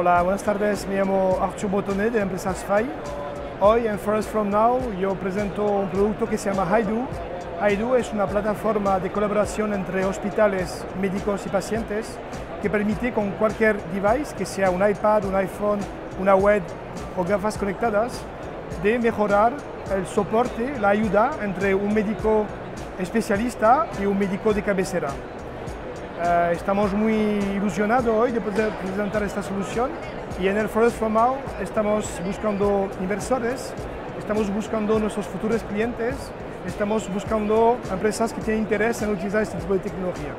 Hola, buenas tardes. Me llamo Arthur Botonet de la empresa SFAI. Hoy en First From Now yo presento un producto que se llama Haidu. Haidu es una plataforma de colaboración entre hospitales, médicos y pacientes que permite con cualquier device, que sea un iPad, un iPhone, una web o gafas conectadas, de mejorar el soporte, la ayuda entre un médico especialista y un médico de cabecera. Eh, estamos muy ilusionados hoy de poder presentar esta solución y en el Forest From Now estamos buscando inversores, estamos buscando nuestros futuros clientes, estamos buscando empresas que tienen interés en utilizar este tipo de tecnología.